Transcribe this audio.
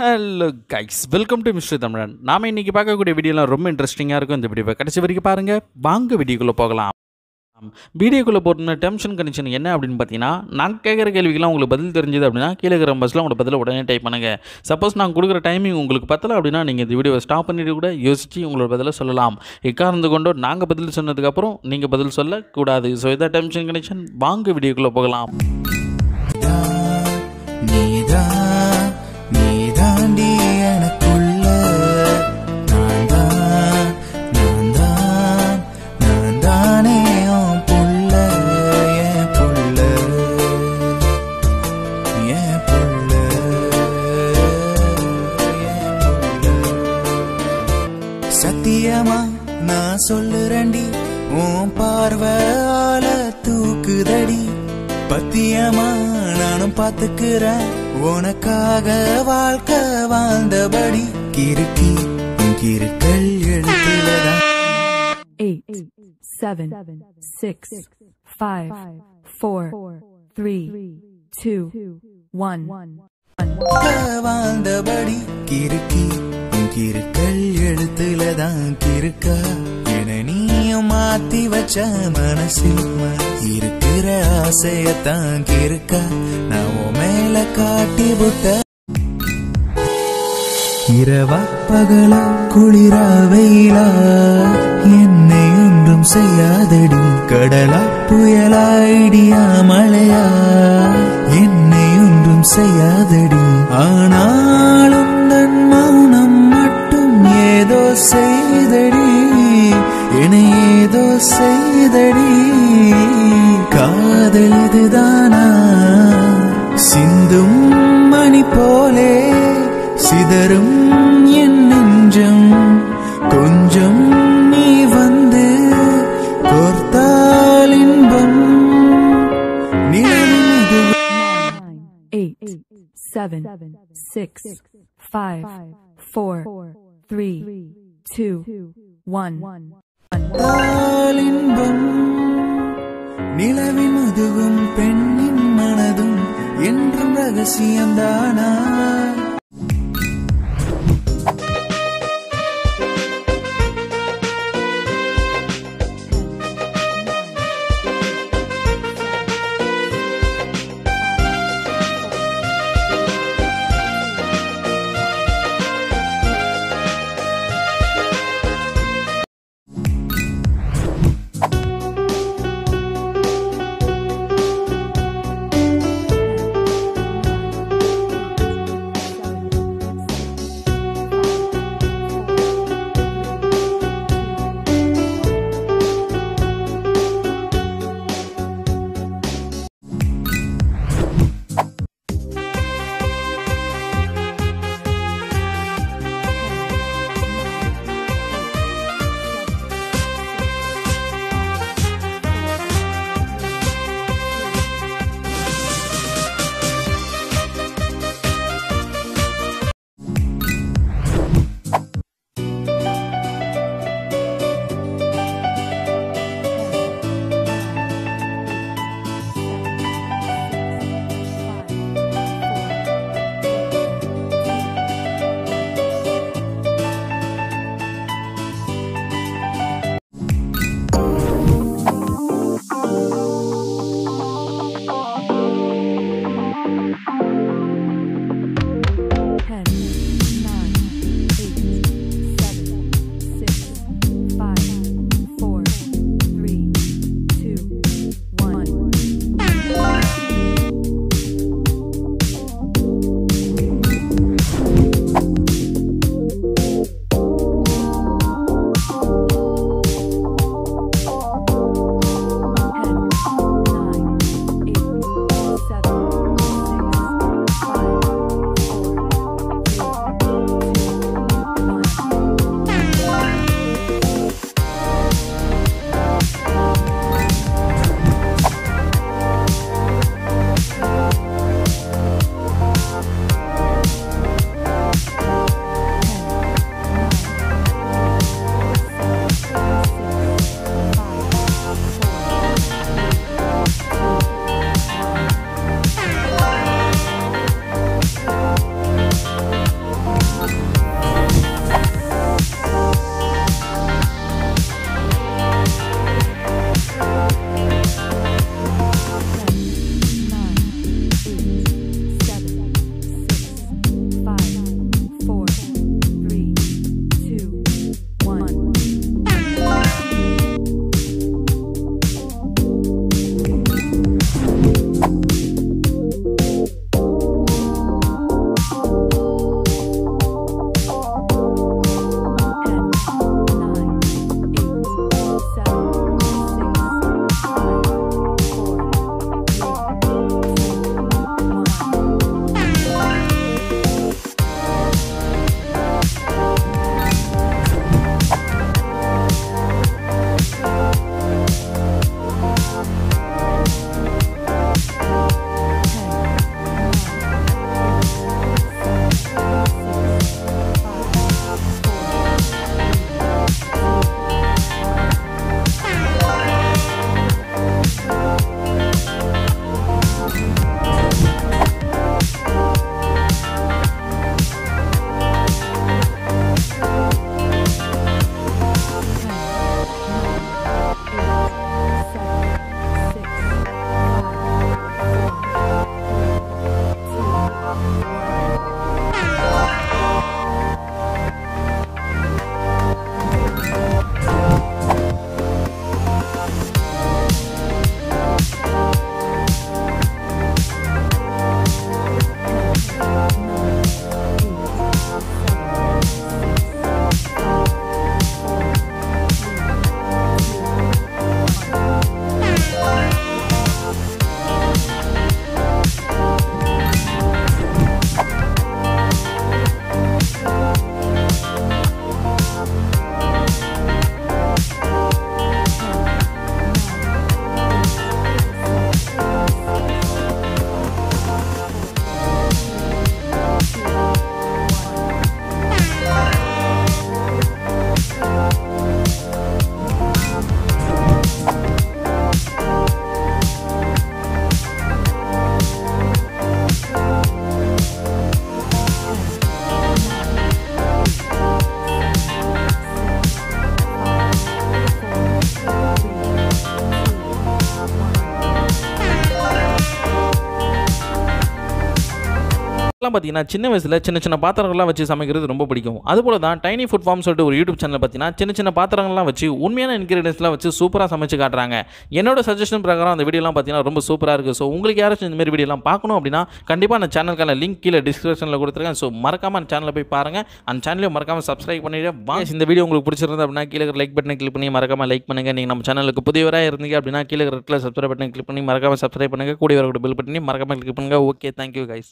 Hello guys welcome to mister Tamilan நாம இன்றைக்கி பார்க்கக்கூடிய வீடியோலாம் ரொம்ப இன்ட்ரெஸ்டிங்காக இருக்கும். இந்த வீடியோவை கடைசி வரைக்கும் பாருங்கள் வாங்க வீடியோக்குள்ளே போகலாம். வீடியோக்குள்ளே போட்டுன டெம்ஷன் கண்டிஷன் என்ன அப்படின்னு பார்த்தீங்கன்னா நான் கேட்குற கேள்விக்கெல்லாம் உங்களுக்கு பதில் தெரிஞ்சது அப்படின்னா கீழே இருக்கிற பஸ்ஸில் உங்களோட பதில் உடனே டைப் பண்ணுங்கள் சப்போஸ் நான் கொடுக்குற டைமிங் உங்களுக்கு பத்தலை அப்படின்னா நீங்கள் இந்த வீடியோவை ஸ்டாப் பண்ணிட்டு கூட யோசித்து உங்களோட பதிலை சொல்லலாம். எக்காரணத்து கொண்டோ நாங்கள் பதில் சொன்னதுக்கப்புறம் நீங்கள் பதில் சொல்லக்கூடாது ஸோ இதான் டெம்ஷன் கண்டிஷன் வாங்க வீடியோக்குள்ளே போகலாம். சத்தியமா நான் சொல்லுறேன்டி உன் பார்வையால தூக்குதடி. பத்தியமா நானும் பாத்துக்கிறேன் உனக்காக வாழ்க்கை வாழ்ந்தபடி. கிறுக்கி உன் கிறுக்கல் எழுத்துலதான். Eight, seven, six, five, four, three, two, one. வாழ்ந்தபடி கிறுக்கி கிருக்கல் எழுத்துல தான் கிறுக்கா என நீயும் மாத்தி வச்ச மனசில் இருக்கிற ஆசையத்தான் கிறுக்கா நான் மேல காட்டி விட்ட இரவா பகல குளிரா வெயிலா. என்னை ஒன்றும் செய்யாதடி. கடலா புயலா இடியா மழையா. என்னை ஒன்றும் செய்யாதடி. ஆனாலும் செய்தடி என்னை செய்தடி. காதல் இதுதானா? சிந்தும் மணி போலே சிதறும் என் நெஞ்சம். கொஞ்சம் நீ வந்து கோர்த்தால் இன்பம். நிலவின் இது eight, seven, six, five, four, three, two, one. கோர்த்தால் நிலவின் முதுகும் பெண்ணின் மனதும் என்றும் ரகசியம்தானா எனக்கெல்லாம் பார்த்தீங்கன்னா சின்ன வயசில் சின்ன சின்ன பாத்திரங்கள்லாம் வச்சு சமைக்கிறது ரொம்ப பிடிக்கும். அதுபோல தான் டைனி ஃபுட் ஃபார்ம் சொல்லிட்டு ஒரு யூடியூப் சேனல் பார்த்தீங்கன்னா சின்ன சின்ன பாத்திரங்கள்லாம் வச்சு உண்மையான இன்கிரீடியன்ஸ்லாம் வச்சு சூப்பராக சமைச்சு காட்டுறாங்க. என்னோட சஜஷன் பிரகாரம் அந்த வீடியோலாம் பார்த்தீங்கன்னா ரொம்ப சூப்பராக இருக்குது ஸோ உங்களுக்கு யாராச்சும் இந்த மாதிரி வீடியோலாம் பார்க்கணும் அப்படின்னா கண்டிப்பாக அந்த சேனலுக்கான லிங்க் கீழே டிஸ்கிரிப்ஷனில் கொடுத்துருக்கேன். ஸோ மறக்காமல் அந்த சேனலில் போய் பாருங்கள் அந்த சேனலையும் மறக்காம சப்ஸ்கிரைப் பண்ணிட்டு வாங்க இந்த வீடியோ உங்களுக்கு பிடிச்சிருந்தது அப்படின்னா கீழே லைக் பட்டனை கிளிக் பண்ணி மறக்காமல் லைக் பண்ணுங்கள் நீங்கள் நம்ம சேனலுக்கு புதியவராக இருந்தீங்க அப்படின்னா கீழே இருக்கிற சப்ஸ்கிரைப் பட்டனை கிளிக் பண்ணி மறக்காம சப்ஸ்கிரைப் பண்ணுங்கள் கூடிய வரக்கூடிய பில் பண்ணி மறக்காமல் கிளிக் பண்ணுங்கள் ஓகே தேங்க்யூ கைஸ்